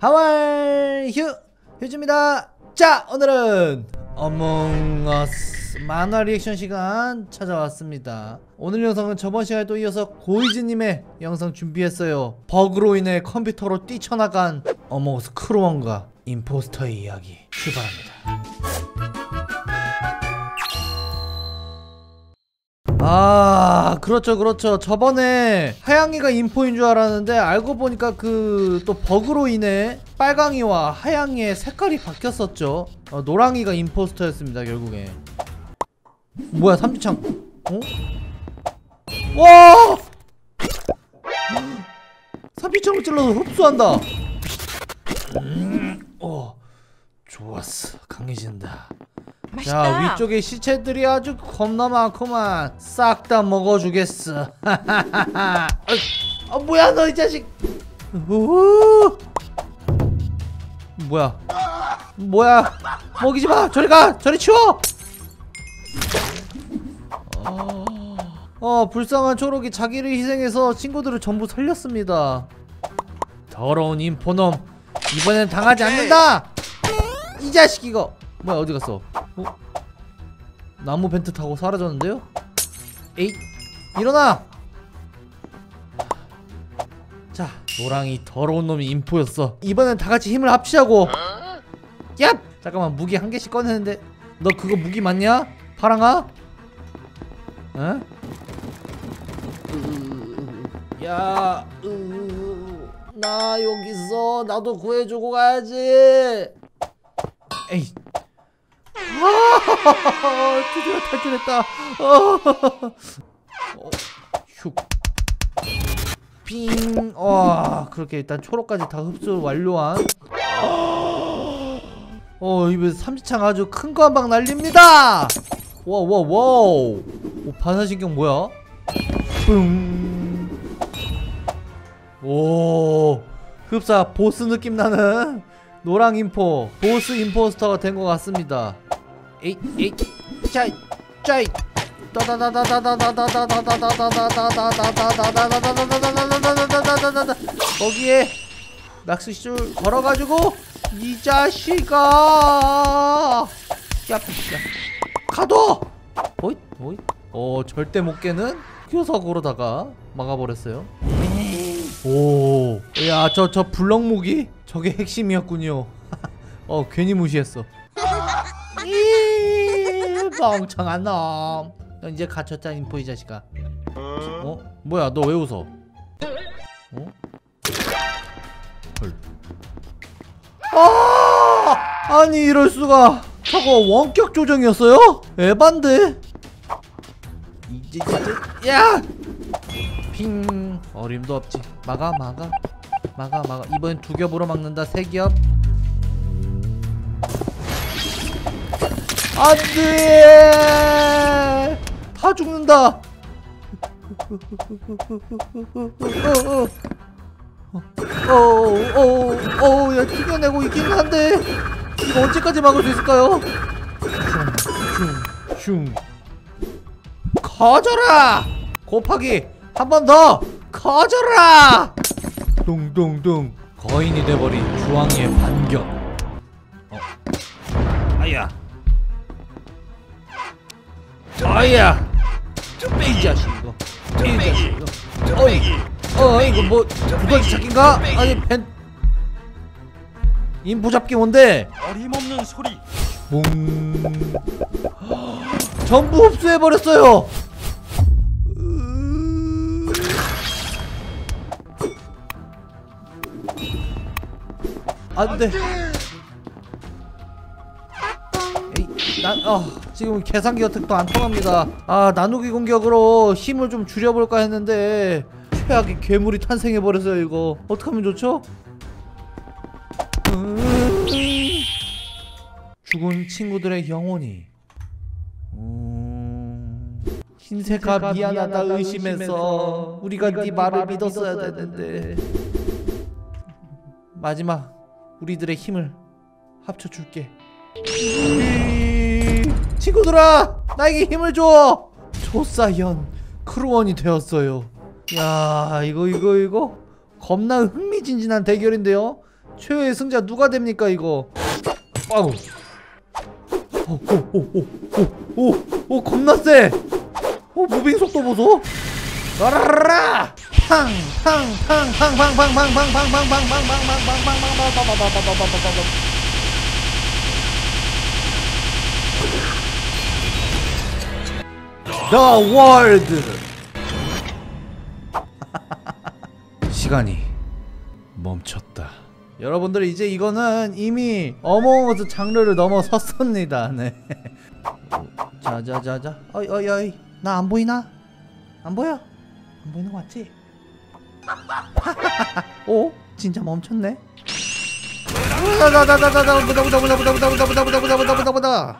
How are you 휴즈입니다. 자 오늘은 Among Us 만화 리액션 시간 찾아왔습니다. 오늘 영상은 저번 시간에 또 이어서 고이즈님의 영상 준비했어요. 버그로 인해 컴퓨터로 뛰쳐나간 Among Us 크루원과 impostor의 이야기 출발합니다. 아 그렇죠 그렇죠. 저번에 하양이가 인포인 줄 알았는데 알고 보니까 그 또 버그로 인해 빨강이와 하양이의 색깔이 바뀌었었죠. 어, 노랑이가 impostor였습니다 결국에. 뭐야 삼지창. 어? 와! 삼지창을 찔러서 흡수한다. 음, 어 좋았어. 강해진다. 자 맛있다. 위쪽에 시체들이 아주 겁나 많구만 싹 다 먹어주겠어. 아 뭐야 너 이 자식. 뭐야? 뭐야? 먹이지 마. 저리 가. 저리 치워. 어, 어 불쌍한 초록이 자기를 희생해서 친구들을 전부 살렸습니다. 더러운 인포놈. 이번엔 당하지 않는다. 이 자식 이거 뭐야 어디 갔어 어? 나무 벤트 타고 사라졌는데요? 에잇 일어나 자 노랑이 더러운 놈이 인포였어 이번엔 다 같이 힘을 합치자고 야 잠깐만 무기 한 개씩 꺼내는데 너 그거 무기 맞냐? 파랑아? 어? 야, 으, 나 여기 있어. 나도 구해주고 가야지. 에이. 아, 드디어 탈출했다. 어, 어, 슉. 빙. 와, 그렇게 일단 초록까지 다 흡수 완료한. 어, 입에 삼지창 아주 큰 거 한 방 날립니다. 와, 와, 와우. 오, 반사신경 뭐야? 뿡. 오 흡사 보스 느낌 나는 노랑 인포 보스 impostor가 된 것 같습니다 에잇 에잇 짜이 짜이. 오이 어 멍청한 놈. 너 이제 갇혔다, 인포 이 자식아. 어? 뭐야, 너 왜 웃어? 어? 헐. 아! 아니, 이럴 수가. 저거 원격 조정이었어요? 에반데? 이제, 이제, 야! 핑 어림도 없지 막아 막아 막아 막아 이번엔 두 겹으로 막는다 세 겹 안돼! 다 죽는다! 어어어어야 튕겨내고 있긴 한데 이거 언제까지 막을 수 있을까요? 슝슝슝 커져라! 곱하기 한 번 더! 커져라! 둥둥둥. 거인이 돼버린 주황이의 반격 아야. 이 자식 이거 이 자식 이거 어이 어 이거 뭐 두더지 찾기인가? 아니 벤. 인부 잡기 뭔데? 어림없는 소리. 몽 전부 흡수해버렸어요. 안돼. 나, 어, 지금 계산기 어택도 안 통합니다. 아, 나누기 공격으로 힘을 좀 줄여볼까 했는데 최악의 괴물이 탄생해 버렸어요. 이거 어떡하면 좋죠? 음, 죽은 친구들의 영혼이 음, 흰색아 미안하다 의심해서 우리가 네 말을 믿었어야 되는데 마지막 우리들의 힘을 합쳐줄게 이- 친구들아 나에게 힘을 줘 조사현 크루원이 되었어요 야 이거 이거 이거 겁나 흥미진진한 대결인데요 최후의 승자 누가 됩니까 이거 아우 오오오오오오오 겁나 세! 오 무빙 속도 보소 라라라 The World 시간이 멈췄다 여러분들 이제 이거는 이미 어몽어스 장르를 넘어섰습니다 네 자자자자 어이 어이 어이 나 안 보이나? 안 보여? 안 보이는 거 맞지? 오? 진짜 멈췄네? 다다다다다다 보다 보다 보다 보다 보다 보다 보다 보다 보다 보다 보다 보다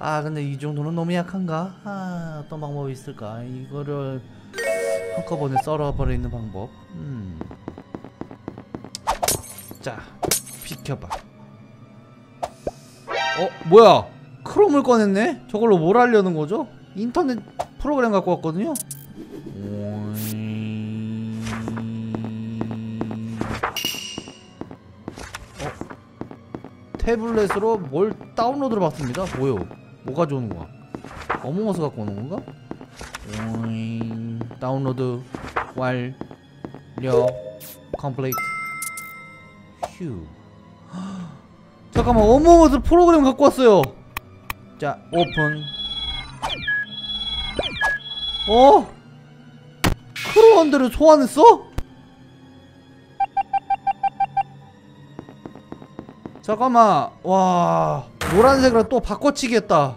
아 근데 이 정도는 너무 약한가? 아 어떤 방법이 있을까? 이거를 한꺼번에 썰어버리는 방법 음. 자 비켜봐 어 뭐야 크롬을 꺼냈네? 저걸로 뭘 하려는 거죠? 인터넷 프로그램 갖고 왔거든요 어? 태블릿으로 뭘 다운로드를 받습니다 뭐요? 뭐 가져오는 거야? Among Us 갖고 오는 건가? 오잉, 다운로드 완료 complete 휴 잠깐만 Among Us 프로그램 갖고 왔어요 자 오픈 어? 크루원들을 소환했어? 잠깐만 와 노란색으로 또 바꿔치기 했다.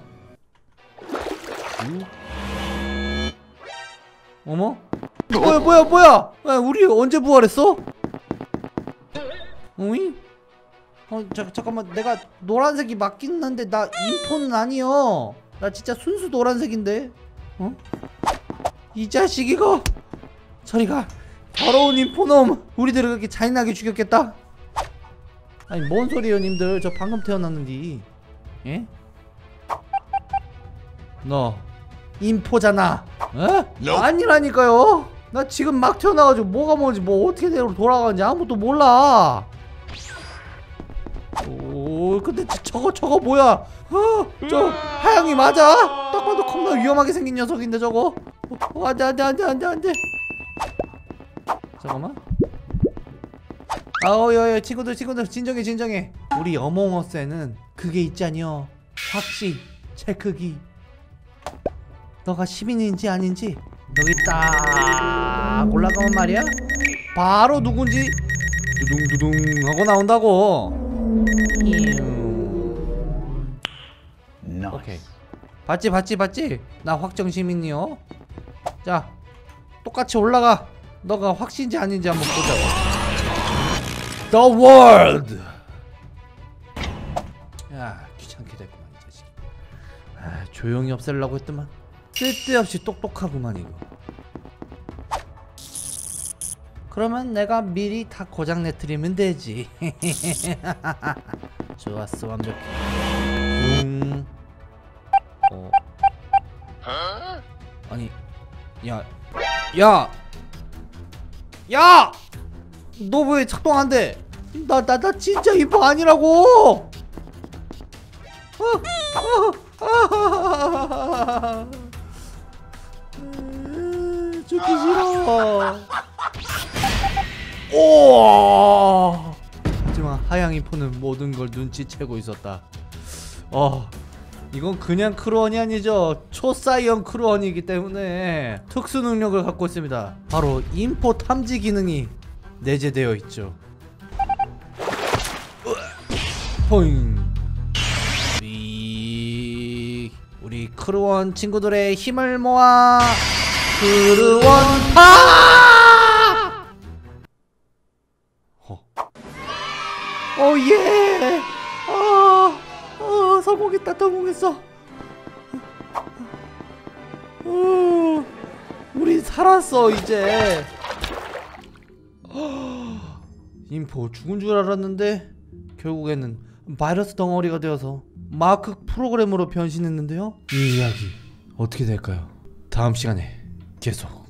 음? 어머? 뭐야 뭐야 뭐야? 야, 우리 언제 부활했어? 어이? 어 자, 잠깐만. 내가 노란색이 맞긴 한데 나 인포는 아니여. 나 진짜 순수 노란색인데. 어? 이 자식 이거. 저리가. 더러운 인포놈. 우리들을 그렇게 잔인하게 죽였겠다. 아니 뭔 소리예요 님들? 저 방금 태어났는데 예? 너 인포잖아. 에? 아니라니까요. 나 지금 막 태어나가지고 뭐가 뭔지 뭐 어떻게 되로 돌아가는지 아무것도 몰라. 오 근데 저, 저거 저거 뭐야? 어, 저 하영이 맞아? 딱 봐도 겁나 위험하게 생긴 녀석인데 저거. 어, 안돼 안돼 안돼 안돼 안돼. 잠깐만. 아우 야야 친구들 친구들. 진정해 진정해. 우리 어몽어스에는 그게 있잖여. 확시 체크기. 너가 시민인지 아닌지? 여기 딱 올라가면 말이야? 바로 누군지 두둥두둥 하고 나온다고. 오케이. 봤지 봤지 봤지? 나 확정 시민이요. 자 똑같이 올라가. 너가 확신지 아닌지 한번 보자고. The World 아 조용히 없애려고 했더만 쓸데없이 똑똑하구만 이거 그러면 내가 미리 다 고장 내트리면 되지 좋았어 완벽해 음. 어. 아니 야 야! 야! 너 왜 작동 안 돼? 나, 나, 나 진짜 이뻐 아니라고! 어, 어, 아, 음, 죽기 싫어. 오! 하지만 하양 인포는 모든 걸 눈치채고 있었다. 어, 이건 그냥 크루원이 아니죠. 초사이언 크루원이기 때문에 특수 능력을 갖고 있습니다. 바로 인포 탐지 기능이 내재되어 있죠. 포잉. 크루원 친구들의 힘을 모아 크루원 파! 어. 오 예. 아, 아 성공했다 성공했어. 어, 우리 살았어 이제. 인포 죽은 줄 알았는데 결국에는 바이러스 덩어리가 되어서 마크 프로그램으로 변신했는데요. 이 이야기 어떻게 될까요? 다음 시간에 계속.